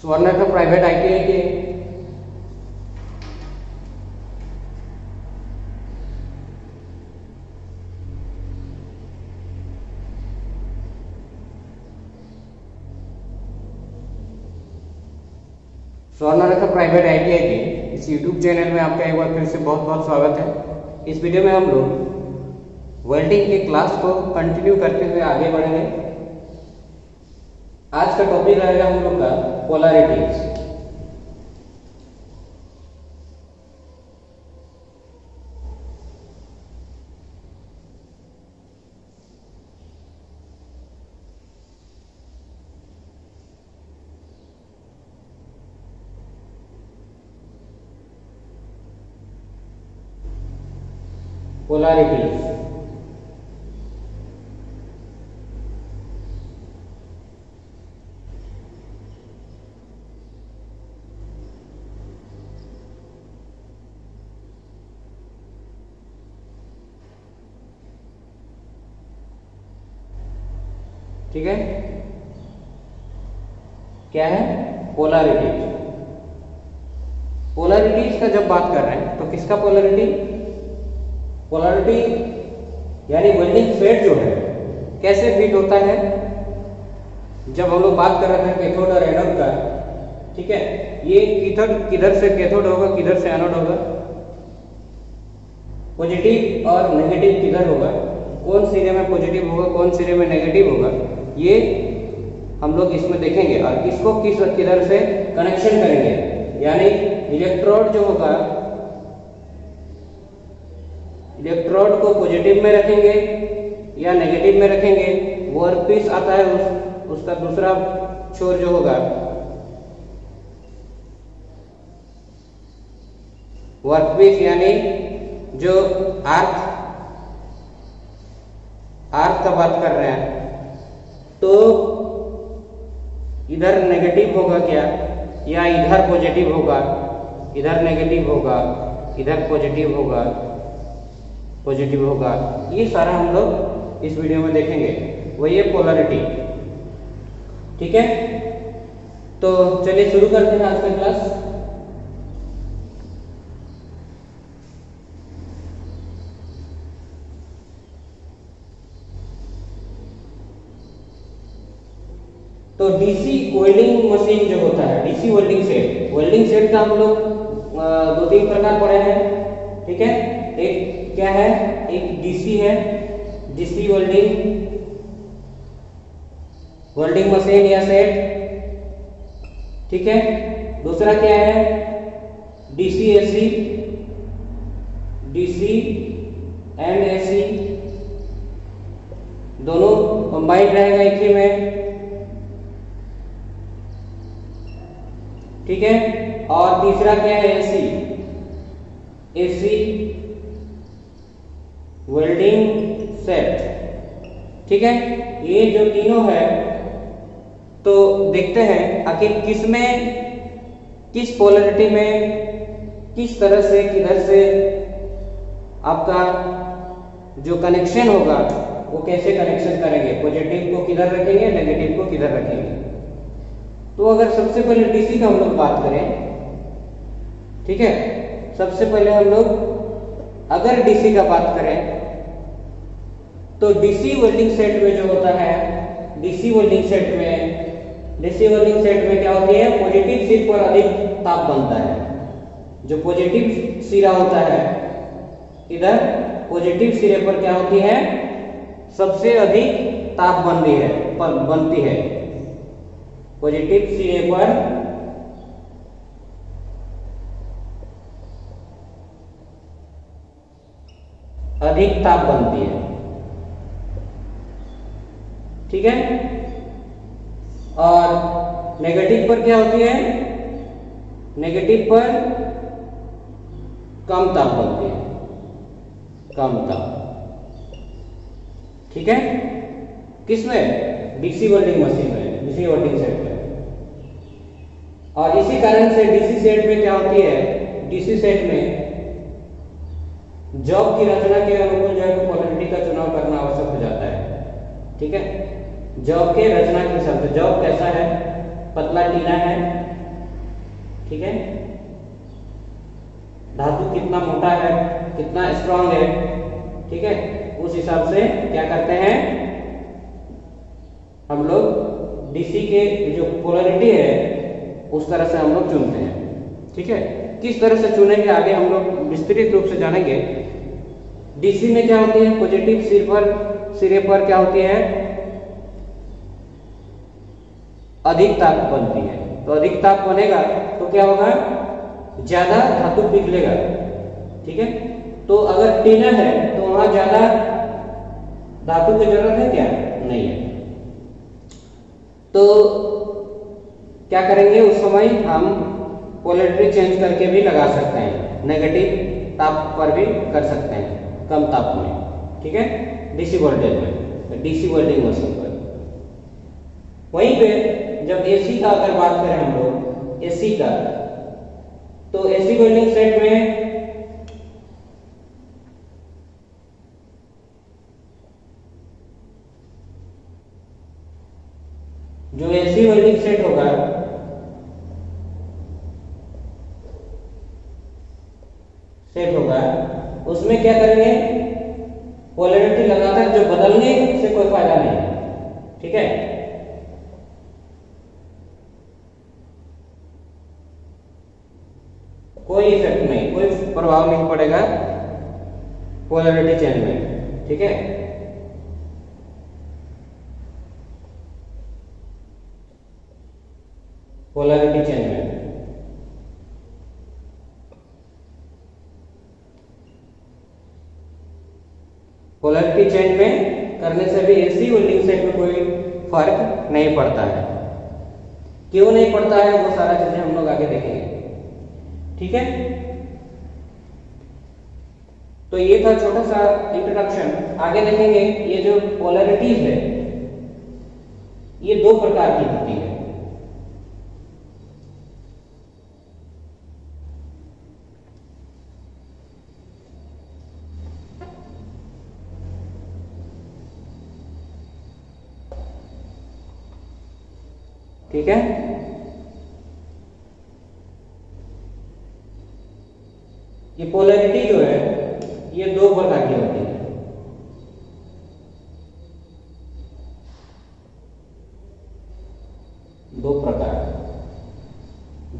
Swarnarekha private ITI के। Swarnarekha private ITI के। इस यूट्यूब चैनल में आपका एक बार फिर से बहुत बहुत स्वागत है। इस वीडियो में हम लोग वेल्डिंग के क्लास को कंटिन्यू करते हुए आगे बढ़ेंगे। आज का टॉपिक रहेगा हम लोग का पोलैरिटीज polarities ठीक है? क्या है? पोलैरिटीज पोलैरिटीज का जब बात कर रहे हैं तो किसका पोलैरिटी पोलैरिटी यानी वेल्डिंग फेट जो है, कैसे फिट होता है? जब हम लोग बात कर रहे थे कैथोड और एनोड का, ठीक है? ये किधर किधर से कैथोड होगा, किधर से एनोड होगा? पॉजिटिव और नेगेटिव किधर होगा? कौन सिरे में पॉजिटिव होगा, कौन सिरे में नेगेटिव होगा? ये हम लोग इसमें देखेंगे और इसको किस किधर से कनेक्शन करेंगे? यानी इलेक्ट्रोड जो होगा इलेक्ट्रोड को पॉजिटिव में रखेंगे या नेगेटिव में रखेंगे वर्क पीस आता है उस, उसका दूसरा छोर जो होगा वर्क पीस यानी जो आर्थ आर्थ का बात कर रहे हैं। तो इधर नेगेटिव होगा क्या? या इधर पॉजिटिव होगा? इधर नेगेटिव होगा, इधर पॉजिटिव होगा पॉजिटिव होगा। ये सारा हम लोग इस वीडियो में देखेंगे। वही है पोलरिटी ठीक है? तो चलिए शुरू करते हैं आज का क्लास तो डीसी वेल्डिंग मशीन जो होता है DC welding set welding set का हम लोग दो तीन प्रकार पढ़े हैं, ठीक है? एक क्या है? एक डीसी है। डीसी वेल्डिंग वेल्डिंग मशीन या सेट ठीक है? दूसरा क्या है? DC AC DC and AC दोनों कंबाइंड रहेगा एक ही में। ठीक है? और तीसरा क्या है एसी एसी वेल्डिंग सेट ठीक है? ये जो तीनों है तो देखते हैं आखिर किसमें, किस पोलरिटी में, किस तरह से किधर से आपका जो कनेक्शन होगा, वो कैसे कनेक्शन करेंगे? पॉजिटिव को किधर रखेंगे नेगेटिव को किधर रखेंगे? तो अगर सबसे पहले डीसी का हम लोग बात करें, ठीक है? सबसे पहले हम लोग अगर डीसी का बात करें तो डीसी वेल्डिंग सेट में जो होता है डीसी वेल्डिंग सेट में डीसी वेल्डिंग सेट में क्या होती है? पॉजिटिव सिर पर अधिक ताप बनता है। जो पॉजिटिव सिरा होता है, इधर पॉजिटिव सिरे पर क्या होती है? सबसे अधिक ताप बनती है, पर बनती है। पॉजिटिव सिरे पर अधिक ताप बनती है। ठीक है? और नेगेटिव पर क्या होती है? नेगेटिव पर कम ताप बनती है। कम ताप। ठीक है? किसमें? डीसी वेल्डिंग मशीन में। डीसी वेल्डिंग सेट में। और इसी कारण से डीसी सेट में क्या होती है? डीसी सेट में जॉब की रचना के अनुकूल जो है पोलरिटी का चुनाव करना आवश्यक हो जाता है। ठीक है? जॉब के रचना के से जॉब कैसा है? पतला टीना है। ठीक है? धातु कितना मोटा है? कितना स्ट्रांग है? ठीक है? उस हिसाब से क्या करते हैं? हम लोग डीसी के जो पोलरिटी है उस तरह से हम लोग चुनते हैं। ठीक है? किस तरह से चुनेंगे, आगे हम लोग विस्तृत रूप से जानेंगे। डीसी में क्या होती है? पॉजिटिव सिर पर, सिरे पर क्या होती है? अधिक ताप बनती है। तो अधिक ताप बनेगा तो क्या होगा? ज़्यादा धातु पिघलेगा। ठीक है? तो अगर टीनर है तो वहाँ ज़्यादा धातु की ज़रूरत है क्या? नहीं है। तो क्या करेंगे उस समय हम पोलेट्री चेंज करके भी लगा सकते हैं। नेगेटिव ताप पर भी कर सकते हैं, कम ताप में। ठीक है? डीसी वोल्टेज में। डीसी वोल्टेज मशीन पर। वहीं पे जब एसी का अगर बात करें हम लोग एसी का तो एसी वेल्डिंग सेट में जो एसी वेल्डिंग सेट होगा सेट होगा उसमें क्या करेंगे पोलरिटी लगातार जो बदलने से कोई फ़ायदा नहीं है ठीक है कोई इफ़ेक्ट नहीं कोई प्रभाव नहीं पड़ेगा पोलरिटी चेंज में ठीक है पोलरिटी चेंज में पोलरिटी चेंज में करने से भी एसी वेल्डिंग सेट में कोई फ़र्क नहीं पड़ता है। क्यों नहीं पड़ता है? वो सारा चीज़ें हम लोग आगे देखेंगे। ठीक है? तो ये था छोटा सा इंट्रोडक्शन आगे देखेंगे, ये जो पोलरिटीज है, ये दो प्रकार की होती है। ठीक है? ये पोलरिटी जो है, ये दो प्रकार की होती है। दो प्रकार।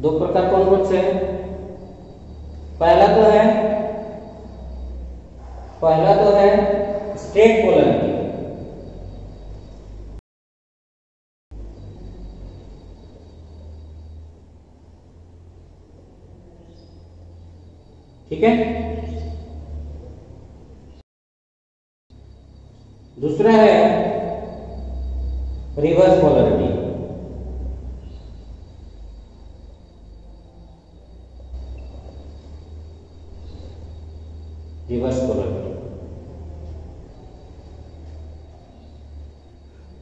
दो प्रकार कौन कौन से पहला तो है, पहला तो है स्ट्रेट पोलरिटी ठीक है? दूसरा है रिवर्स पोलरिटी रिवर्स पोलरिटी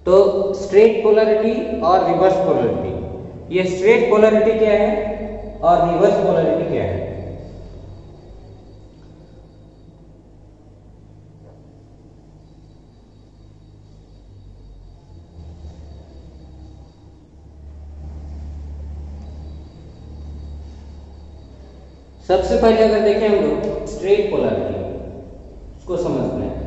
तो स्ट्रेट पोलरिटी और रिवर्स पोलरिटी ये स्ट्रेट पोलरिटी क्या है और रिवर्स पोलरिटी क्या है? सबसे पहले अगर देखें हम लोग स्ट्रेट पोलरिटी उसको समझते हैं।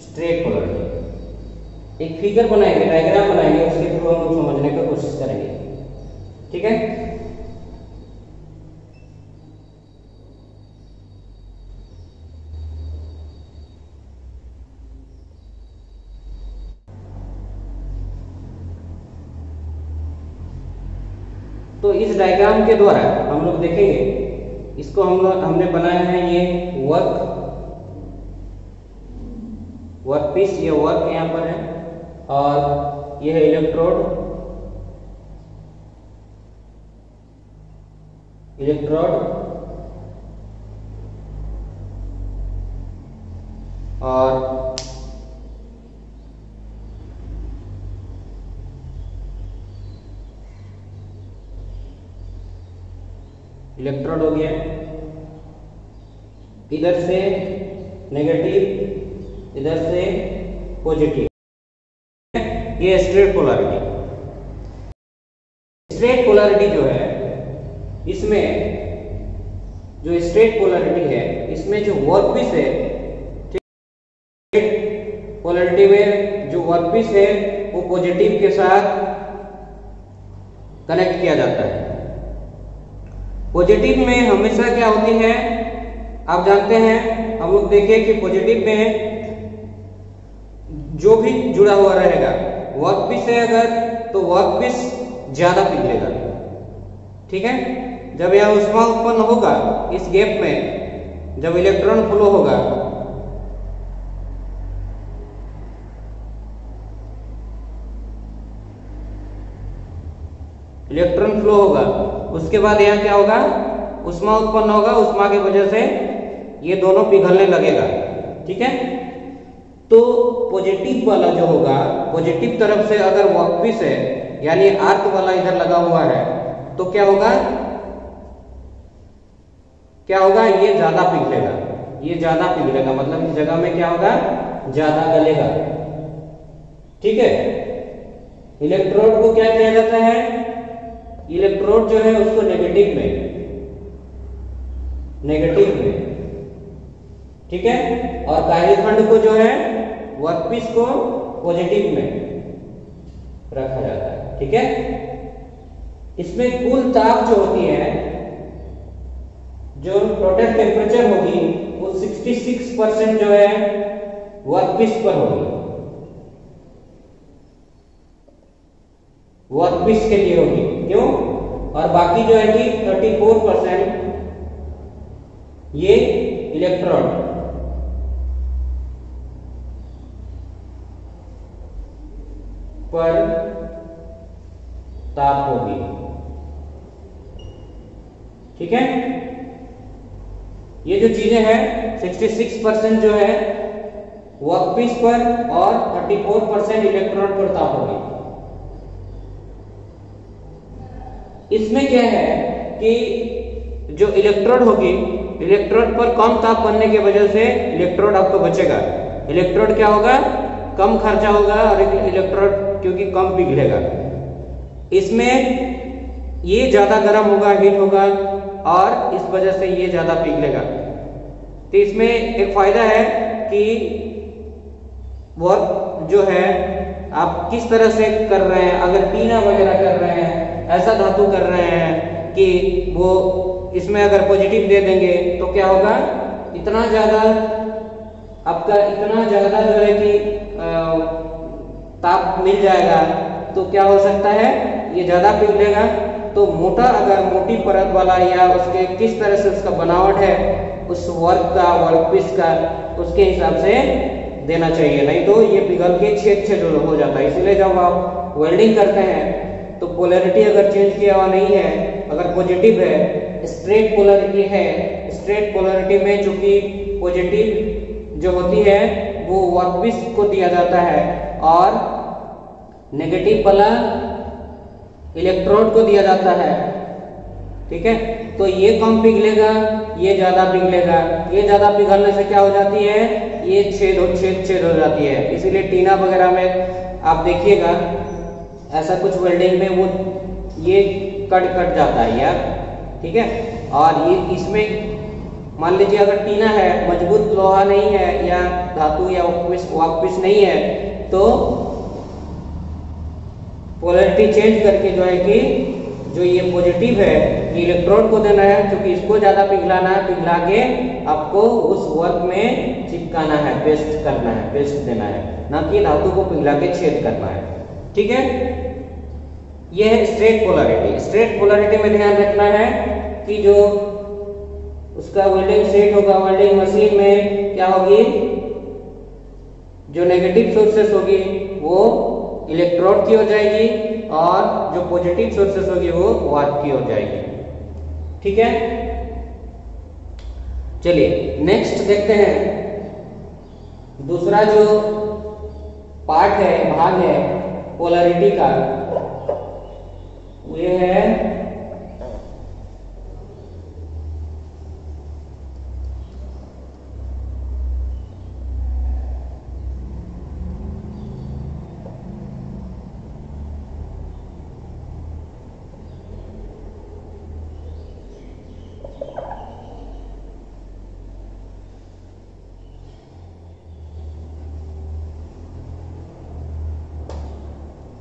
स्ट्रेट पोलरिटी एक फिगर बनाएँगे डायग्राम बनाएँगे, उसके थ्रू हम लोग समझने का कोशिश करेंगे। ठीक है तो इस डायग्राम के द्वारा हम लोग देखेंगे। इसको हम लोग, हमने बनाया है ये वर्क वर्क पीस ये वर्क यहाँ पर है, और ये है इलेक्ट्रोड इलेक्ट्रोड और इलेक्ट्रोड हो गया। इधर से नेगेटिव इधर से पॉजिटिव ये स्ट्रेट पोलैरिटी स्ट्रेट पोलैरिटी जो है, इसमें जो स्ट्रेट पोलैरिटी है, इसमें जो वर्कपीस है पोलैरिटी में जो वर्कपीस है, वो पॉजिटिव के साथ कनेक्ट किया जाता है। पॉजिटिव में हमेशा क्या होती है? आप जानते हैं, हम लोग देखें कि पॉजिटिव में जो भी जुड़ा हुआ रहेगा वर्कपीस है अगर तो वर्कपीस ज़्यादा पिघलेगा। ठीक है? जब यह उष्मा उत्पन्न होगा, इस गैप में, जब इलेक्ट्रॉन फ्लो होगा इलेक्ट्रॉन फ्लो होगा उसके बाद यहाँ क्या होगा? उष्मा उत्पन्न होगा, उष्मा की वजह से ये दोनों पिघलने लगेगा। ठीक है? तो पॉजिटिव वाला जो होगा पॉजिटिव तरफ़ से अगर वर्कपीस है, यानी आर्क वाला इधर लगा हुआ है तो क्या होगा? क्या होगा? ये ज़्यादा पिघलेगा। ये ज़्यादा पिघलेगा। मतलब इस जगह में क्या होगा? ज़्यादा गलेगा। ठीक है? इलेक्ट्रोड को क्या किया जाता है? इलेक्ट्रोड जो है उसको नेगेटिव में। नेगेटिव में। ठीक है? और कायलीखंड को जो है, वर्कपीस को पॉजिटिव में रखा जाता है। ठीक है? इसमें कुल ताप जो होती है, जो टोटल टेम्परेचर होगी वो 66 परसेंट जो है, वर्कपीस पर होगी। वर्कपीस के लिए होगी। क्यों? और बाकी जो है कि 34 परसेंट ये इलेक्ट्रॉन पर ताप होगी। ठीक है? ये जो चीज़ें हैं 66 परसेंट जो है वर्कपीस पर और 34 परसेंट इलेक्ट्रॉन पर ताप होगी। इसमें क्या है कि जो इलेक्ट्रोड होगी इलेक्ट्रोड पर कम ताप बनने की वजह से इलेक्ट्रोड आपको बचेगा। इलेक्ट्रोड क्या होगा? कम खर्चा होगा और इलेक्ट्रोड क्योंकि कम पिघलेगा। इसमें ये ज़्यादा गर्म होगा हीट होगा और इस वजह से ये ज़्यादा पिघलेगा। तो इसमें एक फ़ायदा है कि वर्क जो है, आप किस तरह से कर रहे हैं, अगर पीना वगैरह कर रहे हैं ऐसा धातु कर रहे हैं कि वो इसमें अगर पॉजिटिव दे देंगे तो क्या होगा? इतना ज़्यादा आपका इतना ज़्यादा जो है कि ताप मिल जाएगा तो क्या हो सकता है? ये ज़्यादा पिघलेगा तो मोटा अगर मोटी परत वाला या उसके किस तरह से उसका बनावट है, उस वर्क का वर्क पीस का, उसके हिसाब से देना चाहिए। नहीं तो ये पिघल के छेद छेद हो जाता है। इसलिए जब आप वेल्डिंग करते हैं पोलैरिटी अगर चेंज किया हुआ नहीं है, अगर पॉजिटिव है स्ट्रेट पोलैरिटी है स्ट्रेट पोलैरिटी में चूँकि पॉजिटिव जो होती है, वो वर्कपीस को दिया जाता है और नेगेटिव वाला इलेक्ट्रोड को दिया जाता है। ठीक है? तो ये कम पिघलेगा, ये ज़्यादा पिघलेगा। ये ज़्यादा पिघलने से क्या हो जाती है? ये छेद हो, छेद छेद हो जाती है। इसीलिए टीना वगैरह में आप देखिएगा ऐसा कुछ वेल्डिंग में वो ये कट कट जाता है यार, ठीक है? और ये इसमें मान लीजिए अगर टीना है, मज़बूत लोहा नहीं है या धातु या वाकपीस नहीं है तो पोलरिटी चेंज करके जो है कि जो ये पॉजिटिव है ये इलेक्ट्रॉन को देना है, क्योंकि इसको ज़्यादा पिघलाना है पिघला के आपको उस वर्क में चिपकाना है पेस्ट करना है पेस्ट देना है, ना कि धातु को पिघला के छेद करना है, ठीक है? ये है स्ट्रेट पोलरिटी स्ट्रेट पोलरिटी में ध्यान रखना है कि जो उसका वेल्डिंग सेट होगा वेल्डिंग मशीन में क्या होगी? जो नेगेटिव सोर्सेस होगी, वो इलेक्ट्रोड की हो जाएगी और जो पॉजिटिव सोर्सेस होगी, वो वाट की हो जाएगी. ठीक है? चलिए नेक्स्ट देखते हैं. दूसरा जो पार्ट है, भाग है पोलरिटी का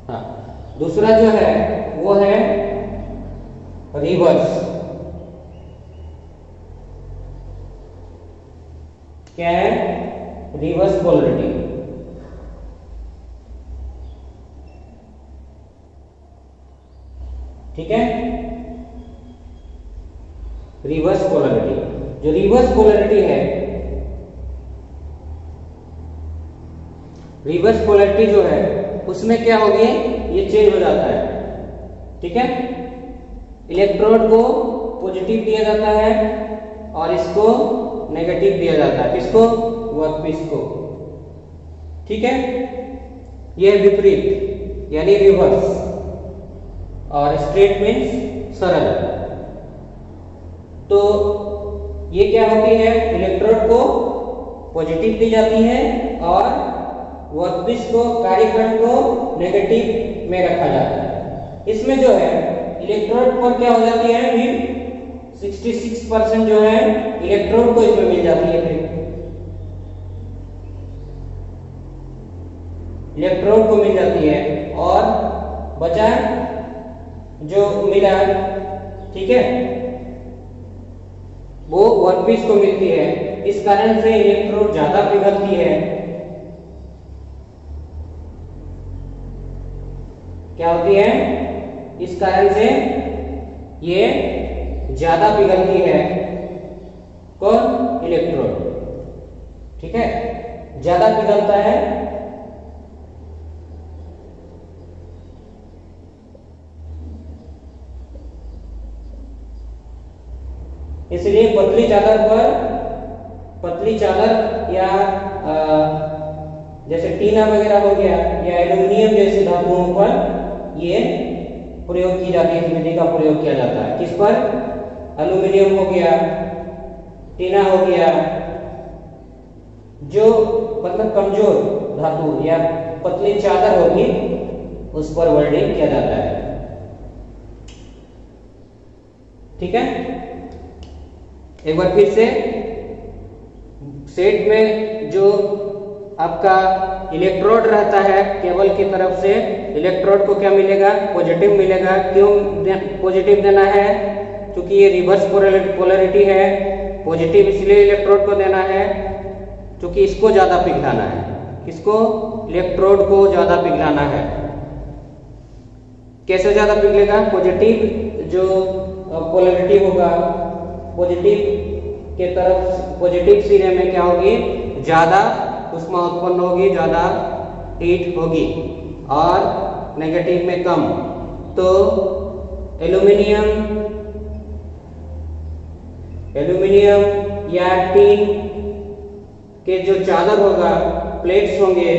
हाँ, दूसरा जो है वो है रिवर्स। क्या है? Reverse polarity. ठीक है? Reverse polarity. जो रिवर्स पोलरिटी है, रिवर्स पोलरिटी जो है, उसमें क्या होगी? ये चेंज हो जाता है। ठीक है? इलेक्ट्रोड को पॉजिटिव दिया जाता है और इसको नेगेटिव दिया जाता है। किसको? वर्कपीस को। ठीक है? यह विपरीत, यानी रिवर्स और स्ट्रेट मीन्स सरल। तो ये क्या होती है? इलेक्ट्रोड को पॉजिटिव दी जाती है और वर्कपीस को कार्यक्रम को नेगेटिव में रखा जाता है। इसमें जो है इलेक्ट्रोड पर क्या हो जाती है, फिर 66 परसेंट जो है इलेक्ट्रोड को इसमें मिल जाती है फिर। इलेक्ट्रोड को मिल जाती है और बचा जो मिला ठीक है? वो वर्कपीस को मिलती है। इस कारण से इलेक्ट्रोड ज़्यादा पिघलती है। क्या होती है? इस कारण से ये ज़्यादा पिघलती है कौन? इलेक्ट्रोड ठीक है? ज़्यादा पिघलता है इसलिए पतली चादर पर पतली चादर या आ, जैसे टीना वगैरह हो गया या एल्यूमिनियम जैसे धातुओं पर ये प्रयोग की जाती है विधि का प्रयोग किया जाता है। किस पर? एल्यूमिनियम हो गया, टीना हो गया, जो मतलब कमज़ोर धातु या पतली चादर होगी, उस पर वेल्डिंग किया जाता है। ठीक है? एक बार फिर से सेट में जो आपका इलेक्ट्रोड रहता है केबल की तरफ़ से। इलेक्ट्रोड को क्या मिलेगा? पॉजिटिव मिलेगा। क्यों दे, पॉजिटिव देना है? क्योंकि ये रिवर्स पोलरिटी है। पॉजिटिव इसलिए इलेक्ट्रोड को देना है क्योंकि इसको ज़्यादा पिघलाना है। किसको? इलेक्ट्रोड को ज़्यादा पिघलाना है। कैसे ज़्यादा पिघलेगा? पॉजिटिव जो पोलरिटी होगा पॉजिटिव के तरफ़ पॉजिटिव सिरे में क्या होगी? ज़्यादा उष्मा उत्पन्न होगी, ज़्यादा हीट होगी और नेगेटिव में कम। तो एल्यूमिनियम एल्यूमिनियम या टीन के जो चादर होगा प्लेट्स होंगे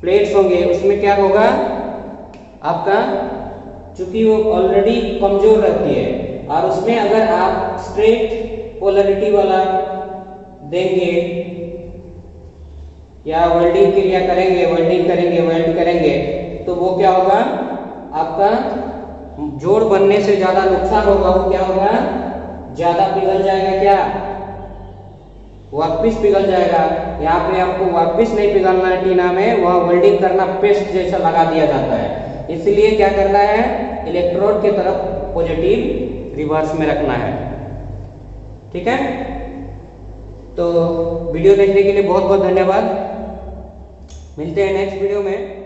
प्लेट्स होंगे, उसमें क्या होगा? आपका, चूँकि वो ऑलरेडी कमज़ोर रहती है, और उसमें अगर आप स्ट्रेट पोलरिटी वाला देंगे, या वेल्डिंग क्रिया करेंगे वेल्डिंग करेंगे वेल्ड करेंगे तो वो क्या होगा? आपका जोड़ बनने से ज़्यादा नुकसान होगा, वो क्या होगा? ज़्यादा पिघल जाएगा क्या? वापिस पिघल जाएगा। यहाँ पे आपको वापिस नहीं पिघलना है टीना में, वह वेल्डिंग करना पेस्ट जैसा लगा दिया जाता है। इसलिए क्या करना है? इलेक्ट्रोड के तरफ़ पॉजिटिव रिवर्स में रखना है। ठीक है? तो वीडियो देखने के लिए बहुत बहुत धन्यवाद। मिलते हैं नेक्स्ट वीडियो में।